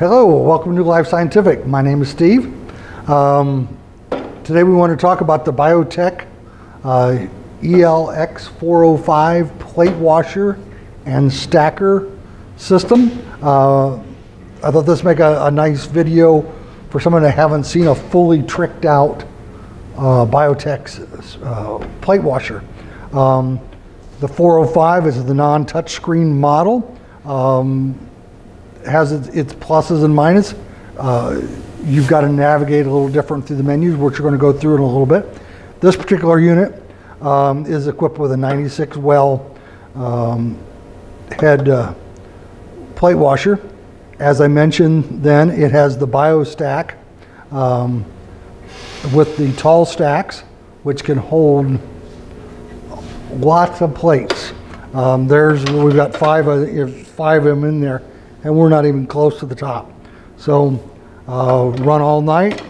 Hello, welcome to Life Scientific. My name is Steve. Um, today we want to talk about the BioTek uh, ELX 405 plate washer and stacker system. Uh, I thought this make a, a, nice video for someone that haven't seen a fully tricked out uh, BioTek uh, plate washer. Um, the 405 is the non-touchscreen model. Um, has its, its, pluses and minuses. Uh, you've got to navigate a little different through the menus, which we're going to go through in a little bit. This particular unit um, is equipped with a 96 well um, head uh, plate washer. As I mentioned then, it has the BioStack um, with the tall stacks, which can hold lots of plates. Um, there's, we've got five, uh, five of them in there, and we're not even close to the top. So uh, run all night.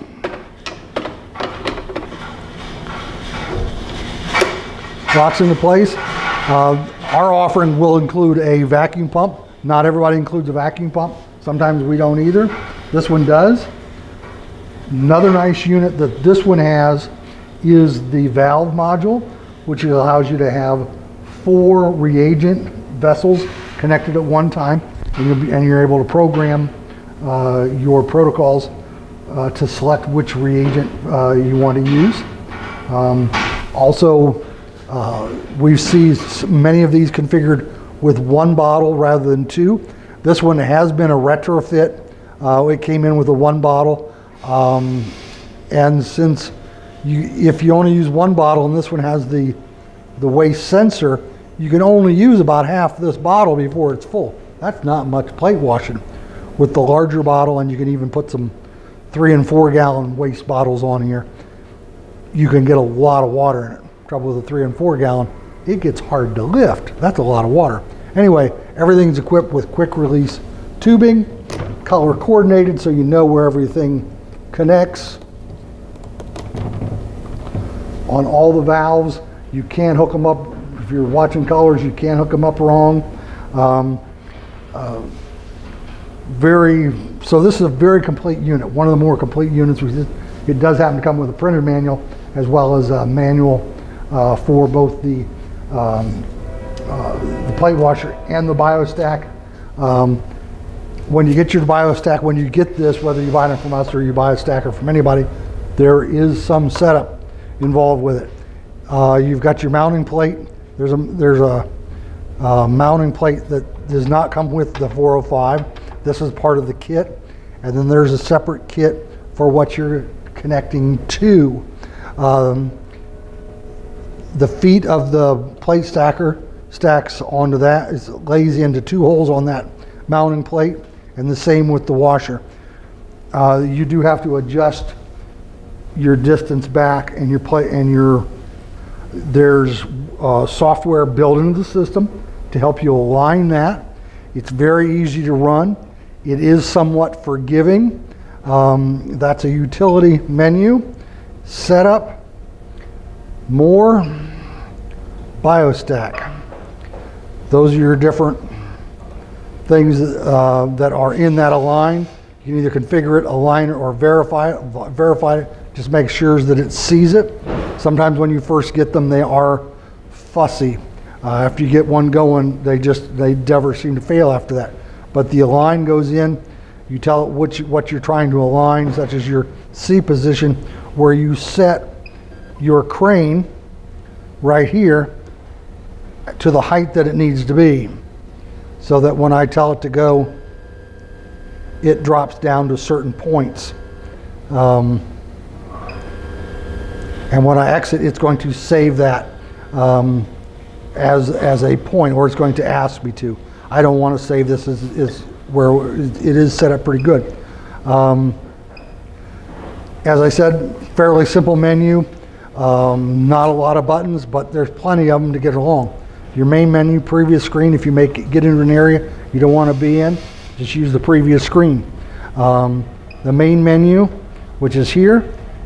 Locks into place. Uh, our offering will include a vacuum pump. Not everybody includes a vacuum pump. Sometimes we don't either. This one does. Another nice unit that this one has is the valve module, which allows you to have four reagent vessels connected at one time, and, you are able to program uh, your protocols uh, to select which reagent uh, you want to use. Um, also, uh, we see many of these configured with one bottle rather than two. This one has been a retrofit. Uh, it came in with a one bottle. Um, and since you, if you only use one bottle and this one has the, the waste sensor, you can only use about half this bottle before it's full. That's not much plate washing. With the larger bottle, and you can even put some three and four gallon waste bottles on here, you can get a lot of water in it. Trouble with a three and four gallon, it gets hard to lift. That's a lot of water. Anyway, everything's equipped with quick release tubing, color coordinated so you know where everything connects. On all the valves, you can't hook them up. If you're watching colors, you can't hook them up wrong. Um, uh, very, so this is a very complete unit, one of the more complete units. It does happen to come with a printed manual as well as a manual uh, for both the um, uh, the plate washer and the BioStack. Um, when you get your BioStack, when you get this, whether you buy it from us or you buy a stacker from anybody, there is some setup involved with it. Uh, you've got your mounting plate. There's a there's a, a mounting plate that does not come with the 405. This is part of the kit, and then there's a separate kit for what you're connecting to. Um, the feet of the plate stacker stacks onto that. It lays into two holes on that mounting plate, and the same with the washer. Uh, you do have to adjust your distance back and your plate and your there's uh, software built into the system to help you align that. It's very easy to run. It is somewhat forgiving. Um, that's a utility menu. Setup, more, BioStack. Those are your different things uh, that are in that align. You can either configure it, align it, or verify it. Verify it, just make sure that it sees it. Sometimes when you first get them, they are fussy. Uh, after you get one going, they just, they never seem to fail after that. But the align goes in, you tell it which, what you're trying to align, such as your C position, where you set your crane right here to the height that it needs to be so that when I tell it to go, it drops down to certain points. Um, and when I exit, it's going to save that um, as, as a point, or it's going to ask me to. I don't want to save this as, as where it is set up pretty good. Um, as I said, fairly simple menu, um, not a lot of buttons, but there's plenty of them to get along. Your main menu, previous screen, if you make get into an area you don't want to be in, just use the previous screen. Um, the main menu, which is here,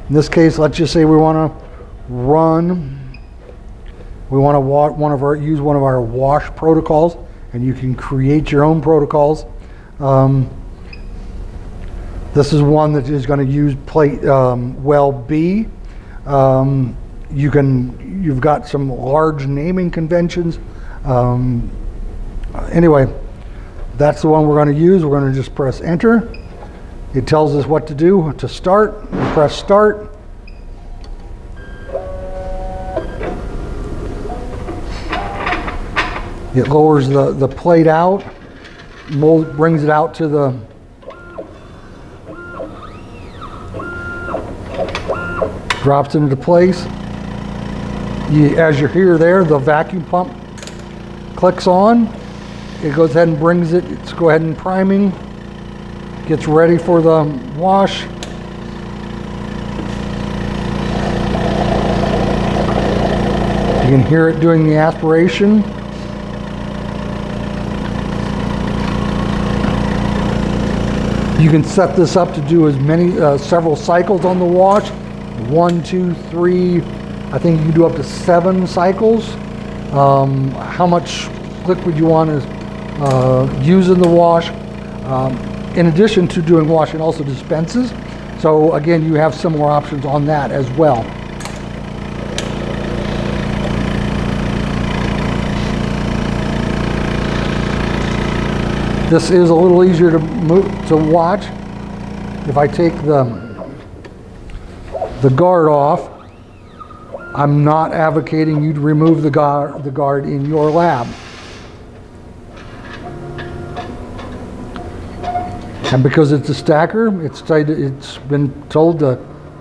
in this case, let's just say we want to run, we want to one of our, use one of our wash protocols, and you can create your own protocols. Um, This is one that is going to use plate um, well B. Um, you can, you've got some large naming conventions. Um, anyway, that's the one we're going to use. We're going to just press enter. It tells us what to do to start. Press start. It lowers the, the plate out, mold, brings it out to the drops into place. You, as you hear there, the vacuum pump clicks on. It goes ahead and brings it, it's go ahead and priming, gets ready for the wash. You can hear it doing the aspiration. You can set this up to do as many, uh, several cycles on the wash. One, two, three, I think you can do up to seven cycles. Um, how much liquid you want to uh, use in the wash. Um, in addition to doing washing, also dispenses. So again, you have similar options on that as well. This is a little easier to move, to watch. If I take the, the guard off, I'm not advocating you to remove the guard, the guard in your lab. And because it's a stacker, it's, it's been told to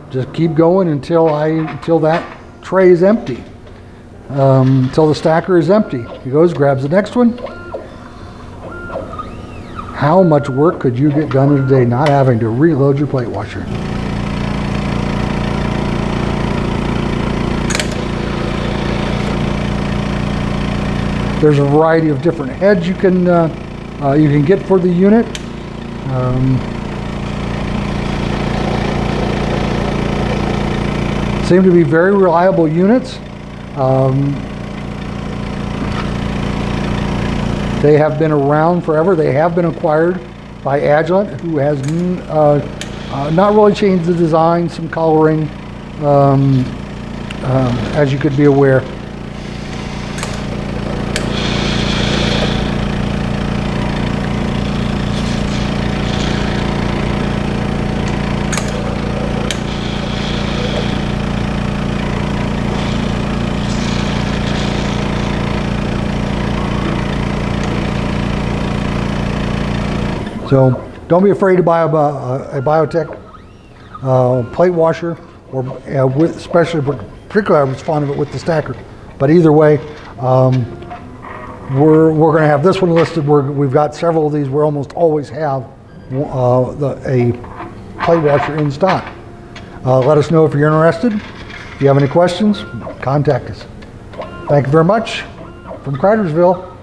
just keep going until I, until that tray is empty. Um, until the stacker is empty. He goes, grabs the next one. How much work could you get done in a day not having to reload your plate washer? There's a variety of different heads you can uh, uh, you can get for the unit. Um, seem to be very reliable units. Um, they have been around forever. They have been acquired by Agilent, who has uh, uh, not really changed the design, some coloring, um, um, as you could be aware. So don't be afraid to buy a, a, a BioTek uh, plate washer, or uh, with, especially particularly I was fond of it with the stacker. But either way, um, we're we're going to have this one listed. We're, we've got several of these. We almost always have uh, the, a plate washer in stock. Uh, let us know if you're interested. If you have any questions, contact us. Thank you very much from Cridersville.